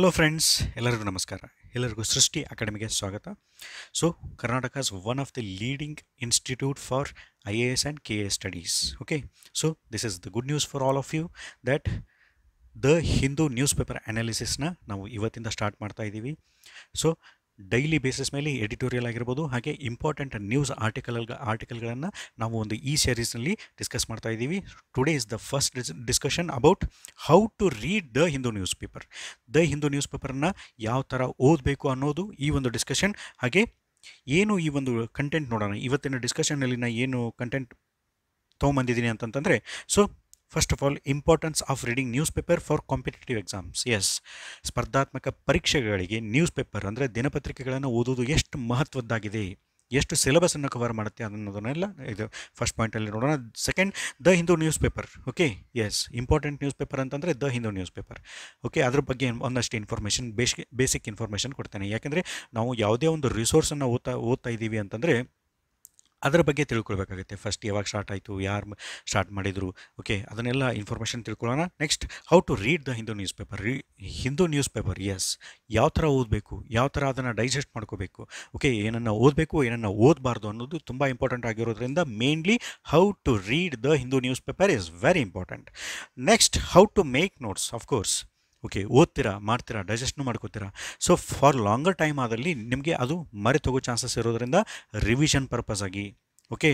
Hello friends ಎಲ್ಲರಿಗೂ ನಮಸ್ಕಾರ. ಎಲ್ಲರಿಗೂ ಸೃಷ್ಟಿ ಅಕಾಡೆಮಿಗೆ ಸ್ವಾಗತ. So Karnataka's one of the leading institute for I A S and K A studies okay so this is the good news for all of you that the Hindu newspaper ಅನಾಲಿಸಿಸ್ನ ನಾವು ಇವತ್ತಿಂದ start ಮಾಡ್ತಾ ಇದ್ದೀವಿ so daily basis ಮೇಲೆ editorial ಆಗಿರ್ಬೋದು, ಹಾಗೆ important news article ಆರ್ಟಿಕಲ್ಗಳನ್ನು ನಾವು ಒಂದು ಈ ಸೀರೀಸ್ನಲ್ಲಿ ಡಿಸ್ಕಸ್ ಮಾಡ್ತಾ ಇದ್ದೀವಿ. Today is the first discussion about how to read the Hindu news paper the Hindu news ಪೇಪರನ್ನು ಯಾವ ಥರ ಓದಬೇಕು ಅನ್ನೋದು ಈ ಒಂದು ಡಿಸ್ಕಷನ್ ಹಾಗೆ ಏನು ಈ ಒಂದು ಕಂಟೆಂಟ್ ನೋಡೋಣ. ಇವತ್ತಿನ ಡಿಸ್ಕಷನ್ನಲ್ಲಿ ನಾನು ಏನು ಕಂಟೆಂಟ್ ತೊಗೊಂಬಂದಿದ್ದೀನಿ ಅಂತಂತಂದರೆ so first of all importance of reading news paper for competitive exams yes ಸ್ಪರ್ಧಾತ್ಮಕ ಪರೀಕ್ಷೆಗಳಿಗೆ ನ್ಯೂಸ್ ಪೇಪರ್ ಅಂದರೆ ದಿನಪತ್ರಿಕೆಗಳನ್ನು ಓದೋದು ಎಷ್ಟು ಮಹತ್ವದ್ದಾಗಿದೆ? ಎಷ್ಟು ಸಿಲೆಬಸನ್ನು ಕವರ್ ಮಾಡುತ್ತೆ ಅನ್ನೋದನ್ನೆಲ್ಲ ಇದು ಫಸ್ಟ್ ಪಾಯಿಂಟಲ್ಲಿ ನೋಡೋಣ. Second the Hindu news paper okay yes important news paper ಅಂತಂದರೆ the Hindu news paper okay ಅದ್ರ ಬಗ್ಗೆ ಒಂದಷ್ಟು ಇನ್ಫಾರ್ಮೇಷನ್ ಬೇಸಿಕ್ ಬೇಸಿಕ್ ಇನ್ಫಾರ್ಮೇಷನ್ ಕೊಡ್ತೇನೆ. ಯಾಕೆಂದರೆ ನಾವು ಯಾವುದೇ ಒಂದು ರಿಸೋರ್ಸನ್ನು ಓದ್ತಾ ಓದ್ತಾ ಇದ್ದೀವಿ ಅಂತಂದರೆ ಅದರ ಬಗ್ಗೆ ತಿಳ್ಕೊಳ್ಬೇಕಾಗುತ್ತೆ. ಫಸ್ಟ್ ಯಾವಾಗ ಸ್ಟಾರ್ಟ್ ಆಯಿತು, ಯಾರು ಸ್ಟಾರ್ಟ್ ಮಾಡಿದರು. ಓಕೆ ಅದನ್ನೆಲ್ಲ ಇನ್ಫಾರ್ಮೇಷನ್ ತಿಳ್ಕೊಳ್ಳೋಣ. Next how to read the Hindu news paper ರೀ ಹಿಂದೂ ನ್ಯೂಸ್ ಪೇಪರ್ ಎಸ್ ಯಾವ ಥರ ಓದಬೇಕು, ಯಾವ ಥರ ಅದನ್ನು ಡೈಜೆಸ್ಟ್ ಮಾಡ್ಕೋಬೇಕು. ಓಕೆ ಏನನ್ನು ಓದಬೇಕು, ಏನನ್ನು ಓದಬಾರ್ದು ಅನ್ನೋದು ತುಂಬ ಇಂಪಾರ್ಟೆಂಟ್ ಆಗಿರೋದ್ರಿಂದ mainly how to read the Hindu news paper is very important next how to make notes of course okay ಓದ್ತೀರಾ, ಮಾಡ್ತೀರಾ ಡೈಜೆಸ್ಟ್ನು ಮಾಡ್ಕೋತೀರಾ? ಸೊ ಫಾರ್ ಲಾಂಗರ್ ಟೈಮ್ ಆದಲ್ಲಿ ನಿಮಗೆ ಅದು ಮರೆತೋಗೋ ಚಾನ್ಸಸ್ ಇರೋದರಿಂದ ರಿವಿಷನ್ ಪರ್ಪಸ್ ಆಗಿ okay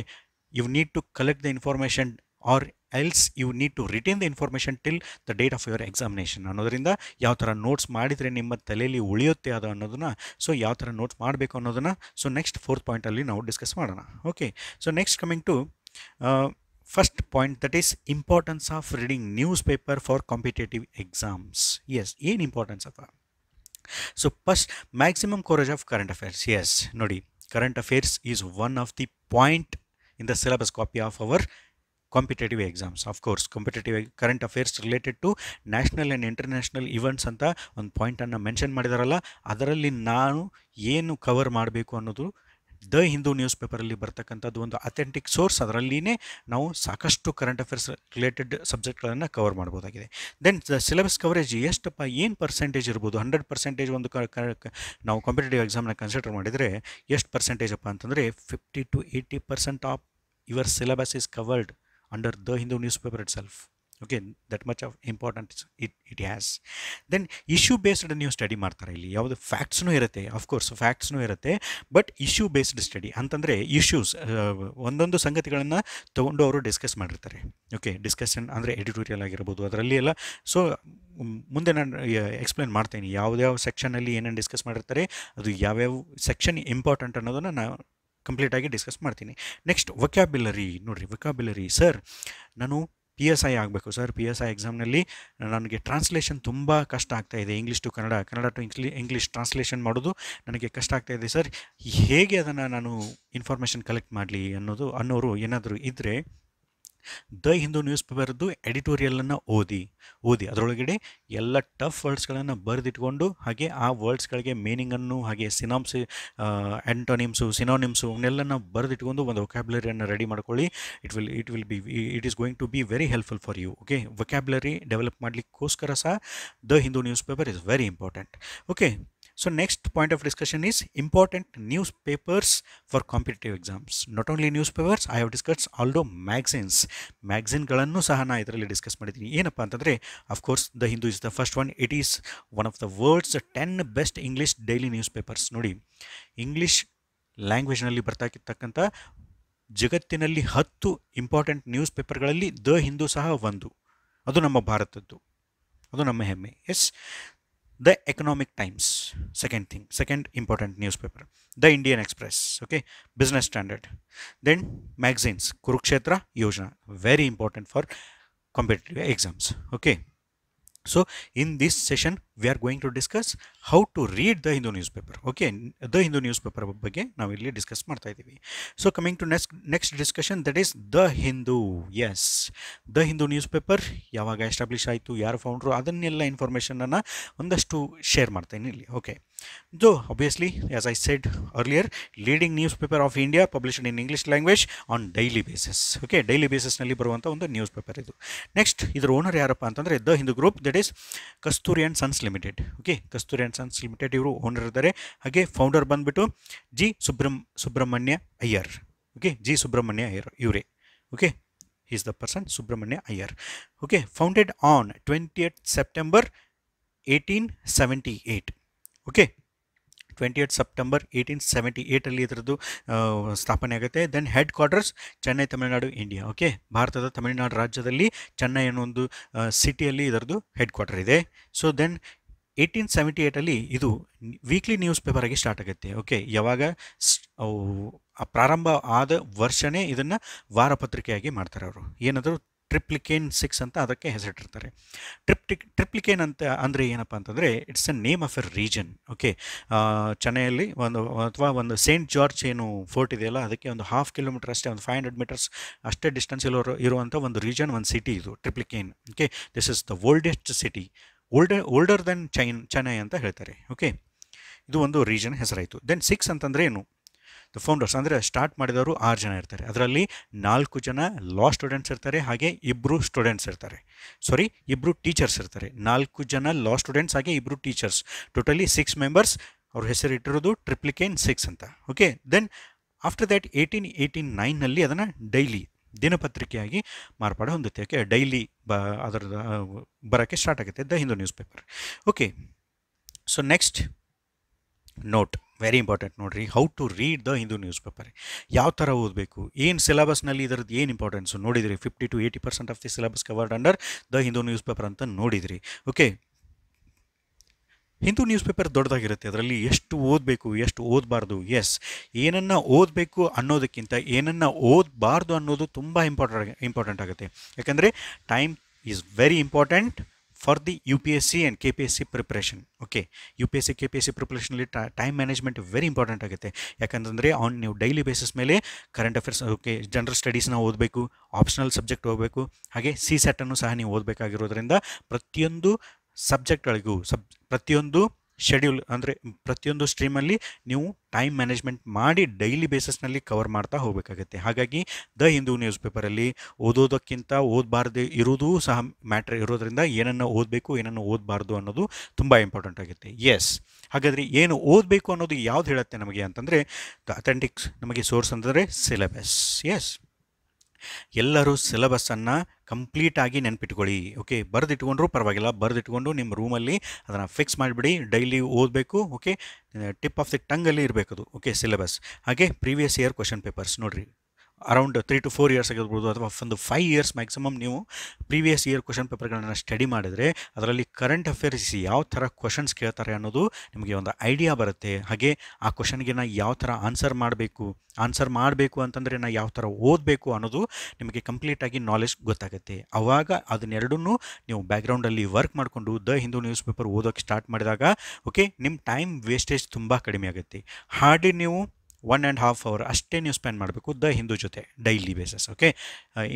you need to collect the information or else you need to retain the information till the date of your examination ಅನ್ನೋದರಿಂದ ಯಾವ ಥರ ನೋಟ್ಸ್ ಮಾಡಿದರೆ ನಿಮ್ಮ ತಲೆಯಲ್ಲಿ ಉಳಿಯುತ್ತೆ ಅದು ಅನ್ನೋದನ್ನು ಸೊ ಯಾವ ಥರ ನೋಟ್ಸ್ ಮಾಡಬೇಕು ಅನ್ನೋದನ್ನು ಸೊ ನೆಕ್ಸ್ಟ್ ಫೋರ್ತ್ ಪಾಯಿಂಟಲ್ಲಿ ನಾವು ಡಿಸ್ಕಸ್ ಮಾಡೋಣ okay so next coming to first point that is importance of reading news paper for competitive exams yes ಏನು ಇಂಪಾರ್ಟೆನ್ಸ್ ಅಪ್ಪ? So first maximum coverage of current affairs yes ನೋಡಿ current affairs is one of the point in the syllabus copy of our competitive exams of course competitive current affairs related to national and international events ಅಂತ ಒಂದು ಪಾಯಿಂಟನ್ನು mention ಮಾಡಿದಾರಲ್ಲ, ಅದರಲ್ಲಿ ನಾನು ಏನು cover ಮಾಡಬೇಕು ಅನ್ನೋದು the Hindu news ಪೇಪರಲ್ಲಿ ಬರ್ತಕ್ಕಂಥದ್ದು ಒಂದು ಅಥೆಂಟಿಕ್ ಸೋರ್ಸ್. ಅದರಲ್ಲಿನೇ ನಾವು ಸಾಕಷ್ಟು ಕರೆಂಟ್ ಅಫೇರ್ಸ್ ರಿಲೇಟೆಡ್ ಸಬ್ಜೆಕ್ಟ್ಗಳನ್ನು ಕವರ್ ಮಾಡ್ಬೋದಾಗಿದೆ. ದೆನ್ ದ ಸಿಲೆಬಸ್ ಕವರೇಜ್ ಎಷ್ಟಪ್ಪ, ಏನು ಪರ್ಸೆಂಟೇಜ್ ಇರ್ಬೋದು? ಹಂಡ್ರೆಡ್ ಪರ್ಸೆಂಟೇಜ್ ಒಂದು ನಾವು ಕಾಂಪಿಟೇಟಿವ್ ಎಕ್ಸಾಮ್ನ ಕನ್ಸಿಡರ್ ಮಾಡಿದರೆ ಎಷ್ಟು ಪರ್ಸೆಂಟೇಜ್ ಅಪ್ಪ ಅಂತಂದರೆ fifty to eighty percent of your syllabus is covered under the Hindu news paper itself okay that much of important it it has then issue based ನೀವು study ಮಾಡ್ತಾರೆ ಇಲ್ಲಿ. ಯಾವುದು ಫ್ಯಾಕ್ಟ್ಸ್ನೂ ಇರುತ್ತೆ ಅಫ್ಕೋರ್ಸ್ ಫ್ಯಾಕ್ಟ್ಸ್ನೂ ಇರುತ್ತೆ ಬಟ್ ಇಶ್ಯೂ ಬೇಸ್ಡ್ ಸ್ಟಡಿ ಅಂತಂದರೆ issues ಒಂದೊಂದು ಸಂಗತಿಗಳನ್ನು ತೊಗೊಂಡು ಅವರು ಡಿಸ್ಕಸ್ ಮಾಡಿರ್ತಾರೆ. ಓಕೆ ಡಿಸ್ಕಷನ್ ಅಂದರೆ ಎಡಿಟೋರಿಯಲ್ ಆಗಿರ್ಬೋದು, ಅದರಲ್ಲಿ ಎಲ್ಲ. ಸೊ ಮುಂದೆ ನಾನು ಎಕ್ಸ್ಪ್ಲೇನ್ ಮಾಡ್ತೀನಿ. ಯಾವ್ಯಾವ ಸೆಕ್ಷನಲ್ಲಿ ಏನೇನು ಡಿಸ್ಕಸ್ ಮಾಡಿರ್ತಾರೆ, ಅದು ಯಾವ್ಯಾವ ಸೆಕ್ಷನ್ ಇಂಪಾರ್ಟೆಂಟ್ ಅನ್ನೋದನ್ನು ನಾನು ಕಂಪ್ಲೀಟಾಗಿ ಡಿಸ್ಕಸ್ ಮಾಡ್ತೀನಿ. ನೆಕ್ಸ್ಟ್ ವೊಕ್ಯಾಬ್ಯುಲರಿ ನೋಡಿರಿ ವೊಕ್ಯಾಬ್ಯುಲರಿ ಸರ್ ನಾನು ಪಿ ಎಸ್ ಐ ಆಗಬೇಕು. ಸರ್ ಪಿ ಎಸ್ ಐ ಎಕ್ಸಾಮ್ನಲ್ಲಿ ನನಗೆ ಟ್ರಾನ್ಸ್ಲೇಷನ್ ತುಂಬ ಕಷ್ಟ ಆಗ್ತಾ ಇದೆ. English to Kannada Kannada to English English translation ಮಾಡೋದು ನನಗೆ ಕಷ್ಟ ಆಗ್ತಾ ಇದೆ. ಸರ್ ಹೇಗೆ ಅದನ್ನು ನಾನು ಇನ್ಫಾರ್ಮೇಷನ್ ಕಲೆಕ್ಟ್ ಮಾಡಲಿ ಅನ್ನೋದು, ಅನ್ನೋರು ಏನಾದರೂ ಇದ್ದರೆ ದ ಹಿಂದೂ ನ್ಯೂಸ್ ಪೇಪರ್ದು ಎಡಿಟೋರಿಯಲನ್ನು ಓದಿ ಓದಿ. ಅದರೊಳಗಡೆ ಎಲ್ಲ ಟಫ್ ವರ್ಡ್ಸ್ಗಳನ್ನು ಬರೆದಿಟ್ಕೊಂಡು ಹಾಗೆ ಆ ವರ್ಡ್ಸ್ಗಳಿಗೆ ಮೀನಿಂಗನ್ನು ಹಾಗೆ ಸಿನಾಮ್ಸ್ ಆ್ಯಂಟೋನಿಮ್ಸು ಸಿನೋನಿಮ್ಸು ಅವನ್ನೆಲ್ಲ ಬರೆದಿಟ್ಕೊಂಡು ಒಂದು ವೊಕ್ಯಾಬ್ಲರಿಯನ್ನು ರೆಡಿ ಮಾಡ್ಕೊಳ್ಳಿ. It will it will be it is going to be very helpful for you okay vocabulary develop ಮಾಡಲಿಕ್ಕೋಸ್ಕರ ಸಹ the Hindu news paper is very important okay so next point of discussion is important newspapers for competitive exams. Not only newspapers, I have discussed also magazines. Magazine ಮ್ಯಾಗ್ಝಿನ್ಗಳನ್ನು ಸಹ ನಾನು ಇದರಲ್ಲಿ discuss ಮಾಡಿದ್ದೀನಿ. ಏನಪ್ಪ ಅಂತಂದರೆ of course the Hindu is the first one it is one of the world's ten best English daily news papers ನೋಡಿ English ಲ್ಯಾಂಗ್ವೇಜ್ನಲ್ಲಿ ಬರ್ತಾಕಿರ್ತಕ್ಕಂಥ ಜಗತ್ತಿನಲ್ಲಿ ಹತ್ತು ಇಂಪಾರ್ಟೆಂಟ್ ನ್ಯೂಸ್ ಪೇಪರ್ಗಳಲ್ಲಿ ದ ಹಿಂದೂ ಸಹ ಒಂದು. ಅದು ನಮ್ಮ ಭಾರತದ್ದು. ಅದು ನಮ್ಮ ಹೆಮ್ಮೆ. Yes the economic times second thing second important newspaper. The indian express okay business standard. Then magazines kurukshetra yojana very important for competitive exams okay. So in this session we are going to discuss how to read the Hindu news paper okay the Hindu news paper ಬಗ್ಗೆ ನಾವು ಇಲ್ಲಿ discuss ಮಾಡ್ತಾ ಇದ್ದೀವಿ. So coming to next next discussion that is the Hindu yes the Hindu news paper ಯಾವಾಗ establish ಆಯಿತು, ಯಾರು founder ಅದನ್ನೆಲ್ಲ ಇನ್ಫಾರ್ಮೇಷನನ್ನು ಒಂದಷ್ಟು ಶೇರ್ ಮಾಡ್ತೇನೆ ಇಲ್ಲಿ. Okay so obviously, as I said earlier, leading newspaper of India published in English language on daily basis. Okay daily ಬೇಸಿಸ್ನಲ್ಲಿ ಬರುವಂಥ ಒಂದು ನ್ಯೂಸ್ ಪೇಪರ್ ಇದು. ನೆಕ್ಸ್ಟ್ ಇದರ ಓನರ್ ಯಾರಪ್ಪ ಅಂತಂದರೆ the Hindu group that is Kasturi and sons limited okay Kasturi and sons limited ಇವರು owner ಇದ್ದಾರೆ. ಹಾಗೆ founder ಬಂದುಬಿಟ್ಟು G Subramania Subramania Iyer. Okay G Subramania Iyer ಇವರೇ. Okay is the person Subramania Iyer. Okay founded on twenty eight September eighteen seventy eight okay twenty eight September eighteen seventy ಏಯ್ಟಲ್ಲಿ ಇದರದ್ದು ಸ್ಥಾಪನೆ ಆಗುತ್ತೆ. Then head quarters Chennai Tamil Nadu India okay ಭಾರತದ ತಮಿಳುನಾಡು ರಾಜ್ಯದಲ್ಲಿ ಚೆನ್ನೈ ಅನ್ನೋ ಒಂದು ಸಿಟಿಯಲ್ಲಿ ಇದರದ್ದು ಹೆಡ್ ಕ್ವಾರ್ಟರ್ ಇದೆ. ಸೊ ದೆನ್ ಏಯ್ಟೀನ್ ಸೆವೆಂಟಿ ಏಯ್ಟಲ್ಲಿ ಇದು ವೀಕ್ಲಿ ನ್ಯೂಸ್ ಪೇಪರ್ ಆಗಿ ಸ್ಟಾರ್ಟ್ ಆಗುತ್ತೆ. ಓಕೆ ಯಾವಾಗ ಪ್ರಾರಂಭ ಆದ ವರ್ಷನೇ ಇದನ್ನು ವಾರಪತ್ರಿಕೆಯಾಗಿ ಮಾಡ್ತಾರೆ ಅವರು ಏನಾದರೂ ಟ್ರಿಪ್ಲಿಕೇನ್ ಸಿಕ್ಸ್ ಅಂತ ಅದಕ್ಕೆ ಹೆಸರಿಟ್ಟಿರ್ತಾರೆ. ಟ್ರಿಪ್ಟಿಕ್ ಟ್ರಿಪ್ಲಿಕೇನ್ ಅಂತ, ಅಂದರೆ ಏನಪ್ಪ ಅಂತಂದರೆ it's a name of a region okay ಚೆನ್ನೈಯಲ್ಲಿ ಒಂದು, ಅಥವಾ ಒಂದು ಸೇಂಟ್ ಜಾರ್ಜ್ ಏನು ಫೋರ್ಟ್ ಇದೆಯಲ್ಲ, ಅದಕ್ಕೆ ಒಂದು ಹಾಫ್ ಕಿಲೋಮೀಟರ್ ಅಷ್ಟೇ, ಒಂದು ಫೈವ್ ಹಂಡ್ರೆಡ್ ಮೀಟರ್ಸ್ ಅಷ್ಟೇ ಡಿಸ್ಟೆನ್ಸ್ ಇರೋ ಇರುವಂಥ ಒಂದು ರೀಜನ್ ಒಂದು ಸಿಟಿ ಇದು, Triplicane okay this is the oldest city older older than Chennai Chennai ಅಂತ ಹೇಳ್ತಾರೆ ಓಕೆ ಇದು ಒಂದು ರೀಜನ್ ಹೆಸರಾಯಿತು. ದೆನ್ ಸಿಕ್ಸ್ ಅಂತಂದರೆ ಏನು? ದ ಫೌಂಡರ್ಸ್ ಅಂದರೆ ಸ್ಟಾರ್ಟ್ ಮಾಡಿದವರು ಆರು ಜನ ಇರ್ತಾರೆ. ಅದರಲ್ಲಿ ನಾಲ್ಕು ಜನ ಲಾ ಸ್ಟೂಡೆಂಟ್ಸ್ ಇರ್ತಾರೆ, ಹಾಗೆ ಇಬ್ಬರು ಸ್ಟೂಡೆಂಟ್ಸ್ ಇರ್ತಾರೆ. ಸಾರಿ ಇಬ್ಬರು ಟೀಚರ್ಸ್ ಇರ್ತಾರೆ. ನಾಲ್ಕು ಜನ ಲಾ ಸ್ಟೂಡೆಂಟ್ಸ್ ಹಾಗೆ ಇಬ್ಬರು ಟೀಚರ್ಸ್ ಟೋಟಲಿ ಸಿಕ್ಸ್ ಮೆಂಬರ್ಸ್ ಅವ್ರ ಹೆಸರು ಇಟ್ಟಿರೋದು ಟ್ರಿಪ್ಲಿಕೇನ್ ಸಿಕ್ಸ್ ಅಂತ. Okay then after that eighteen eighteen ನೈನ್ನಲ್ಲಿ ಅದನ್ನು ಡೈಲಿ ದಿನಪತ್ರಿಕೆಯಾಗಿ ಮಾರ್ಪಾಡು ಹೊಂದುತ್ತೆ. ಓಕೆ ಡೈಲಿ ಬ ಅದರ ಬರೋಕ್ಕೆ ಸ್ಟಾರ್ಟ್ ಆಗುತ್ತೆ. The Hindu news paper okay so next note very important ನೋಡಿರಿ how to read the Hindu news paper ಯಾವ ಥರ ಓದಬೇಕು? ಏನು ಸಿಲೆಬಸ್ನಲ್ಲಿ ಇದರದ್ದು ಏನು ಇಂಪಾರ್ಟೆನ್ಸು ನೋಡಿದಿರಿ fifty to eighty percent of the syllabus covered under the Hindu news paper ಅಂತ ನೋಡಿದಿರಿ. ಓಕೆ ಹಿಂದೂ ನ್ಯೂಸ್ ಪೇಪರ್ ದೊಡ್ಡದಾಗಿರುತ್ತೆ. ಅದರಲ್ಲಿ ಎಷ್ಟು ಓದಬೇಕು, ಎಷ್ಟು ಓದಬಾರ್ದು? ಎಸ್ ಏನನ್ನು ಓದಬೇಕು ಅನ್ನೋದಕ್ಕಿಂತ, ಏನನ್ನು ಓದಬಾರ್ದು ಅನ್ನೋದು ತುಂಬ ಇಂಪಾರ್ಟೆಂಟ್ ಇಂಪಾರ್ಟೆಂಟ್ ಆಗುತ್ತೆ. ಯಾಕಂದರೆ time is very important the U P S C C K P S C ಪ್ರಿಪ್ರೇಷನಲ್ಲಿ time management very important ಆಗುತ್ತೆ. ಯಾಕಂತಂದರೆ ಆನ್ ನೀವು ಡೈಲಿ ಬೇಸಿಸ್ ಮೇಲೆ ಕರೆಂಟ್ ಅಫೇರ್ಸ್ ಓಕೆ ಜನರಲ್ ಸ್ಟಡೀಸ್ನ ಓದಬೇಕು ಆಪ್ಷನಲ್ ಸಬ್ಜೆಕ್ಟ್ ಓದಬೇಕು, ಹಾಗೆ ಸಿ ಸೆಟ್ಟನ್ನು ಸಹ ನೀವು ಓದಬೇಕಾಗಿರೋದ್ರಿಂದ ಪ್ರತಿಯೊಂದು ಸಬ್ಜೆಕ್ಟ್ಗಳಿಗೂ ಸಬ್ ಪ್ರತಿಯೊಂದು ಶೆಡ್ಯೂಲ್ ಅಂದರೆ ಪ್ರತಿಯೊಂದು ಸ್ಟ್ರೀಮಲ್ಲಿ ನೀವು ಟೈಮ್ ಮ್ಯಾನೇಜ್ಮೆಂಟ್ ಮಾಡಿ ಡೈಲಿ ಬೇಸಿಸ್ನಲ್ಲಿ ಕವರ್ ಮಾಡ್ತಾ ಹೋಗಬೇಕಾಗುತ್ತೆ. ಹಾಗಾಗಿ ದ ಹಿಂದೂ ನ್ಯೂಸ್ ಪೇಪರಲ್ಲಿ ಓದೋದಕ್ಕಿಂತ ಓದಬಾರ್ದು ಇರೋದು ಸಹ ಮ್ಯಾಟ್ರ್ ಇರೋದ್ರಿಂದ ಏನನ್ನು ಓದಬೇಕು, ಏನನ್ನು ಓದಬಾರ್ದು ಅನ್ನೋದು ತುಂಬ ಇಂಪಾರ್ಟೆಂಟ್ ಆಗುತ್ತೆ. ಎಸ್ ಹಾಗಾದರೆ ಏನು ಓದಬೇಕು ಅನ್ನೋದು ಯಾವ್ದು ಹೇಳುತ್ತೆ ನಮಗೆ ಅಂತಂದರೆ, ದ ಅಥೆಂಟಿಕ್ಸ್ ನಮಗೆ ಸೋರ್ಸ್ ಅಂತಂದರೆ ಸಿಲೆಬಸ್ ಎಸ್ ಎಲ್ಲರೂ ಸಿಲೆಬಸ್ಸನ್ನು ಕಂಪ್ಲೀಟಾಗಿ ನೆನ್ಪಿಟ್ಕೊಳ್ಳಿ. ಓಕೆ, ಬರೆದಿಟ್ಕೊಂಡ್ರೂ ಪರವಾಗಿಲ್ಲ. ಬರೆದಿಟ್ಕೊಂಡು ನಿಮ್ಮ ರೂಮಲ್ಲಿ ಅದನ್ನು ಫಿಕ್ಸ್ ಮಾಡಿಬಿಡಿ. ಡೈಲಿ ಓದಬೇಕು, ಓಕೆ? ಟಿಪ್ ಆಫ್ ದಿ ಟಂಗಲ್ಲಿ ಇರಬೇಕು ಅದು ಓಕೆ, ಸಿಲೆಬಸ್. ಹಾಗೆ ಪ್ರೀವಿಯಸ್ ಇಯರ್ ಕ್ವಶನ್ ಪೇಪರ್ಸ್ ನೋಡಿರಿ. Around three to four years ಆಗಿರ್ಬೋದು ಅಥವಾ ಒಂದು ಫೈವ್ ಇಯರ್ಸ್ ಮ್ಯಾಕ್ಸಿಮಮ್ ನೀವು ಪ್ರೀವಿಯಸ್ ಇಯರ್ ಕ್ವಶನ್ ಪೇಪರ್ಗಳನ್ನು ಸ್ಟಡಿ ಮಾಡಿದರೆ ಅದರಲ್ಲಿ ಕರೆಂಟ್ ಅಫೇರ್ಸ್ ಯಾವ ಥರ ಕ್ವಶನ್ಸ್ ಕೇಳ್ತಾರೆ ಅನ್ನೋದು ನಿಮಗೆ ಒಂದು ಐಡಿಯಾ ಬರುತ್ತೆ. ಹಾಗೆ ಆ ಕ್ವಶನ್ಗೆ ನಾ ಯಾವ ಥರ ಆನ್ಸರ್ ಮಾಡಬೇಕು ಆನ್ಸರ್ ಮಾಡಬೇಕು ಅಂತಂದರೆ ನಾ ಯಾವ ಥರ ಓದಬೇಕು ಅನ್ನೋದು ನಿಮಗೆ ಕಂಪ್ಲೀಟಾಗಿ ನಾಲೆಜ್ ಗೊತ್ತಾಗುತ್ತೆ. ಆವಾಗ ಅದನ್ನೆರಡನ್ನೂ ನೀವು ಬ್ಯಾಕ್ಗ್ರೌಂಡಲ್ಲಿ ವರ್ಕ್ ಮಾಡಿಕೊಂಡು ದ ಹಿಂದೂ ನ್ಯೂಸ್ ಪೇಪರ್ ಓದೋಕ್ಕೆ ಸ್ಟಾರ್ಟ್ ಮಾಡಿದಾಗ ಓಕೆ ನಿಮ್ಮ ಟೈಮ್ ವೇಸ್ಟೇಜ್ ತುಂಬ ಕಡಿಮೆ ಆಗುತ್ತೆ. ಹಾರ್ಡ್ಲಿ ನೀವು ಒನ್ ಆ್ಯಂಡ್ ಹಾಫ್ ಅವರ್ ಅಷ್ಟೇ ನೀವು ಸ್ಪೆಂಡ್ ಮಾಡಬೇಕು ದ ಹಿಂದೂ ಜೊತೆ daily basis okay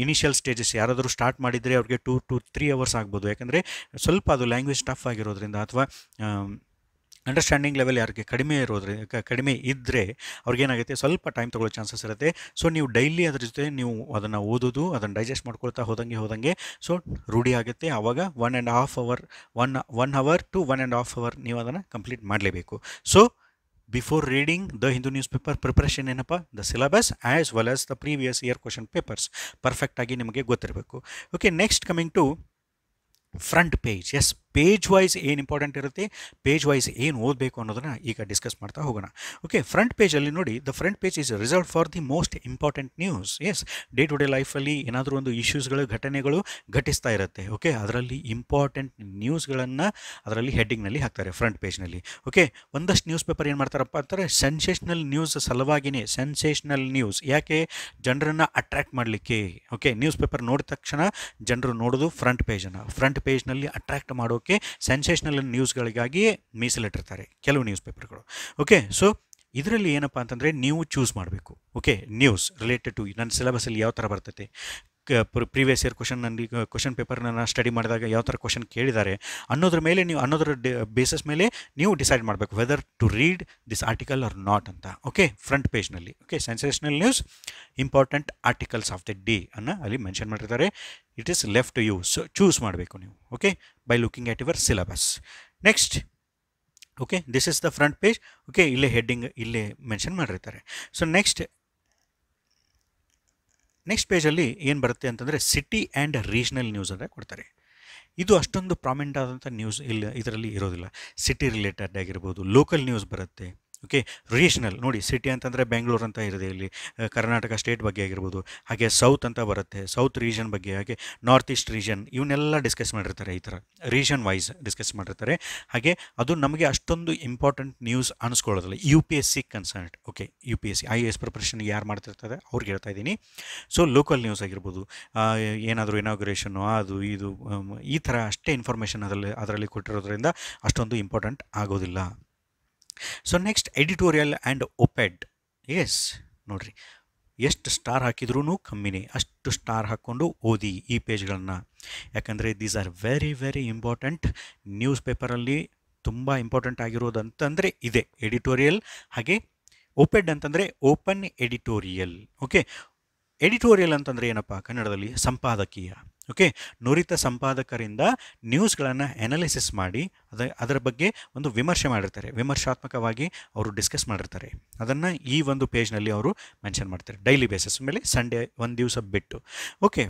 initial stages ಯಾರಾದರೂ ಸ್ಟಾರ್ಟ್ ಮಾಡಿದರೆ ಅವ್ರಿಗೆ ಟೂ ಟು ತ್ರೀ ಅವರ್ಸ್ ಆಗ್ಬೋದು. ಯಾಕಂದರೆ ಸ್ವಲ್ಪ ಅದು ಲ್ಯಾಂಗ್ವೇಜ್ ಟಫ್ ಆಗಿರೋದ್ರಿಂದ ಅಥವಾ ಅಂಡರ್ಸ್ಟ್ಯಾಂಡಿಂಗ್ ಲೆವೆಲ್ ಯಾರಿಗೆ ಕಡಿಮೆ ಇರೋದ್ರಿಂದ ಕಡಿಮೆ ಇದ್ದರೆ ಅವ್ರಿಗೇನಾಗುತ್ತೆ ಸ್ವಲ್ಪ ಟೈಮ್ ತೊಗೊಳ್ಳೋ ಚಾನ್ಸಸ್ ಇರುತ್ತೆ. ಸೊ ನೀವು ಡೈಲಿ ಅದ್ರ ಜೊತೆ ನೀವು ಅದನ್ನು ಓದೋದು, ಅದನ್ನು ಡೈಜೆಸ್ಟ್ ಮಾಡ್ಕೊಳ್ತಾ ಹೋದಂಗೆ ಹೋದಂಗೆ ಸೊ ರೂಢಿ ಆಗುತ್ತೆ. ಆವಾಗ one and half hour one one hour to one and half hour ನೀವು ಅದನ್ನು ಕಂಪ್ಲೀಟ್ ಮಾಡಲೇಬೇಕು. So before reading the Hindu news paper preparation ಏನಪ್ಪ the syllabus as well as the previous year question papers ಪರ್ಫೆಕ್ಟಾಗಿ ನಿಮಗೆ ಗೊತ್ತಿರಬೇಕು. Okay next coming to front page yes page wise ಏನು important ಇರುತ್ತೆ? Page wise ಏನು ಓದಬೇಕು ಅನ್ನೋದನ್ನು ಈಗ ಡಿಸ್ಕಸ್ ಮಾಡ್ತಾ ಹೋಗೋಣ. ಓಕೆ ಫ್ರಂಟ್ ಪೇಜಲ್ಲಿ ನೋಡಿ the front page is reserve for the most important news yes day to day ಲೈಫಲ್ಲಿ ಏನಾದರೂ ಒಂದು ಇಶ್ಯೂಸ್ಗಳು ಘಟನೆಗಳು ಘಟಿಸ್ತಾ ಇರುತ್ತೆ. ಓಕೆ ಅದರಲ್ಲಿ ಇಂಪಾರ್ಟೆಂಟ್ ನ್ಯೂಸ್ಗಳನ್ನು ಅದರಲ್ಲಿ ಹೆಡ್ಡಿಂಗ್ನಲ್ಲಿ ಹಾಕ್ತಾರೆ ಫ್ರಂಟ್ ಪೇಜ್ನಲ್ಲಿ ಓಕೆ ಒಂದಷ್ಟು ನ್ಯೂಸ್ ಪೇಪರ್ ಏನು ಮಾಡ್ತಾರಪ್ಪ ಅಂತಾರೆ? ಸೆನ್ಸೇಷನಲ್ ನ್ಯೂಸ್ ಸಲುವಾಗಿಯೇ ಸೆನ್ಸೇಷನಲ್ ನ್ಯೂಸ್ ಯಾಕೆ? ಜನರನ್ನು ಅಟ್ರ್ಯಾಕ್ಟ್ ಮಾಡಲಿಕ್ಕೆ. ಓಕೆ ನ್ಯೂಸ್ ಪೇಪರ್ ನೋಡಿದ ತಕ್ಷಣ ಜನರು ನೋಡೋದು ಫ್ರಂಟ್ ಪೇಜನ್ನು ಫ್ರಂಟ್ ಪೇಜ್ನಲ್ಲಿ ಅಟ್ರ್ಯಾಕ್ಟ್ ಮಾಡೋಕ್ಕೆ ಸೆನ್ಸೇಷನಲ್ ನ್ಯೂಸ್ಗಳಿಗಾಗಿಯೇ ಮೀಸಲಿಟ್ಟಿರ್ತಾರೆ ಕೆಲವು ನ್ಯೂಸ್ ಪೇಪರ್ಗಳು ಓಕೆ ಸೊ ಇದರಲ್ಲಿ ಏನಪ್ಪ ಅಂತಂದರೆ ನೀವು ಚೂಸ್ ಮಾಡಬೇಕು. ಓಕೆ ನ್ಯೂಸ್ ರಿಲೇಟೆಡ್ ಟು ನನ್ನ ಸಿಲೆಬಸಲ್ಲಿ ಯಾವ ಥರ ಬರ್ತೈತೆ? ಪ್ರೀವಿಯಸ್ ಇಯರ್ ಕ್ವಶನ್ ನನ್ನ ಕ್ವಶನ್ ಪೇಪರ್ನ ಸ್ಟಡಿ ಮಾಡಿದಾಗ ಯಾವ ಥರ ಕ್ವಶನ್ ಕೇಳಿದ್ದಾರೆ? ಅನ್ನೋದ್ರ ಮೇಲೆ ನೀವು, ಅನ್ನೋದ್ರ ಬೇಸಸ್ ಮೇಲೆ ನೀವು ಡಿಸೈಡ್ ಮಾಡಬೇಕು whether to read this article or not ಅಂತ. Okay front ಪೇಜ್ನಲ್ಲಿ okay sensational news important articles of the day ಅನ್ನು ಅಲ್ಲಿ ಮೆನ್ಷನ್ ಮಾಡಿರ್ತಾರೆ. It is left to you choose ಮಾಡಬೇಕು ನೀವು. Okay by looking at your syllabus next okay this is the front page okay ಇಲ್ಲೇ heading ಇಲ್ಲೇ mention ಮಾಡಿರ್ತಾರೆ. So next next ಪೇಜಲ್ಲಿ ಏನು ಬರುತ್ತೆ ಅಂತಂದರೆ ಸಿಟಿ ಆ್ಯಂಡ್ ರೀಜ್ನಲ್ ನ್ಯೂಸ್ ಅಂತ ಕೊಡ್ತಾರೆ. ಇದು ಅಷ್ಟೊಂದು ಪ್ರಾಮಿನೆಂಟ್ ಆದಂಥ ನ್ಯೂಸ್ ಇಲ್ಲ, ಇದರಲ್ಲಿ ಇರೋದಿಲ್ಲ. ಸಿಟಿ ರಿಲೇಟೆಡ್ ಆಗಿರ್ಬೋದು ಲೋಕಲ್ ನ್ಯೂಸ್ ಬರುತ್ತೆ. ಓಕೆ ರೀಜ್ನಲ್ ನೋಡಿ ಸಿಟಿ ಅಂತಂದರೆ ಬೆಂಗಳೂರು ಅಂತ ಇರುತ್ತೆ ಇಲ್ಲಿ. ಕರ್ನಾಟಕ ಸ್ಟೇಟ್ ಬಗ್ಗೆ ಆಗಿರ್ಬೋದು, ಹಾಗೆ ಸೌತ್ ಅಂತ ಬರುತ್ತೆ ಸೌತ್ ರೀಜನ್ ಬಗ್ಗೆ, ಹಾಗೆ ನಾರ್ತ್ ಈಸ್ಟ್ ರೀಜನ್ ಇವನ್ನೆಲ್ಲ ಡಿಸ್ಕಸ್ ಮಾಡಿರ್ತಾರೆ ಈ ಥರ. ರೀಜನ್ ವೈಸ್ ಡಿಸ್ಕಸ್ ಮಾಡಿರ್ತಾರೆ. ಹಾಗೆ ಅದು ನಮಗೆ ಅಷ್ಟೊಂದು important news ಅನಿಸ್ಕೊಳ್ಳೋದಿಲ್ಲ. U P S C concert okay U P S C I A S preparation ಯಾರು ಮಾಡ್ತಿರ್ತಾರೆ ಅವ್ರಿಗೆ ಹೇಳ್ತಾ ಇದ್ದೀನಿ. ಸೊ ಲೋಕಲ್ ನ್ಯೂಸ್ ಆಗಿರ್ಬೋದು ಏನಾದರೂ ಇನಾಗ್ರೇಷನ್ನು ಅದು, ಇದು ಈ ಥರ ಅಷ್ಟೇ ಇನ್ಫಾರ್ಮೇಷನ್ ಅದರಲ್ಲಿ ಅದರಲ್ಲಿ ಕೊಟ್ಟಿರೋದ್ರಿಂದ ಅಷ್ಟೊಂದು ಇಂಪಾರ್ಟೆಂಟ್ ಆಗೋದಿಲ್ಲ. So next editorial and op-eds ನೋಡಿರಿ. ಎಷ್ಟು ಸ್ಟಾರ್ ಹಾಕಿದ್ರೂ ಕಮ್ಮಿನೇ. ಅಷ್ಟು ಸ್ಟಾರ್ ಹಾಕ್ಕೊಂಡು ಓದಿ ಈ ಪೇಜ್ಗಳನ್ನು. ಯಾಕಂದರೆ these are very very important news ಪೇಪರಲ್ಲಿ ತುಂಬ ಇಂಪಾರ್ಟೆಂಟ್ ಆಗಿರೋದಂತಂದರೆ ಇದೆ. ಎಡಿಟೋರಿಯಲ್ ಹಾಗೆ ಓಪೆಡ್ ಅಂತಂದರೆ ಓಪನ್ ಎಡಿಟೋರಿಯಲ್ ಓಕೆ ಎಡಿಟೋರಿಯಲ್ ಅಂತಂದರೆ ಏನಪ್ಪ? ಕನ್ನಡದಲ್ಲಿ ಸಂಪಾದಕೀಯ. ಓಕೆ ನುರಿತ ಸಂಪಾದಕರಿಂದ ನ್ಯೂಸ್ಗಳನ್ನು ಅನಾಲಿಸಿಸ್ ಮಾಡಿ ಅದ, ಅದರ ಬಗ್ಗೆ ಒಂದು ವಿಮರ್ಶೆ ಮಾಡಿರ್ತಾರೆ. ವಿಮರ್ಶಾತ್ಮಕವಾಗಿ ಅವರು ಡಿಸ್ಕಸ್ ಮಾಡಿರ್ತಾರೆ. ಅದನ್ನು ಈ ಒಂದು ಪೇಜ್ನಲ್ಲಿ ಅವರು ಮೆನ್ಷನ್ ಮಾಡ್ತಾರೆ. ಡೈಲಿ ಬೇಸಿಸ್ ಮೇಲೆ ಸಂಡೇ ಒಂದು ದಿವಸ ಬಿಟ್ಟು. ಓಕೆ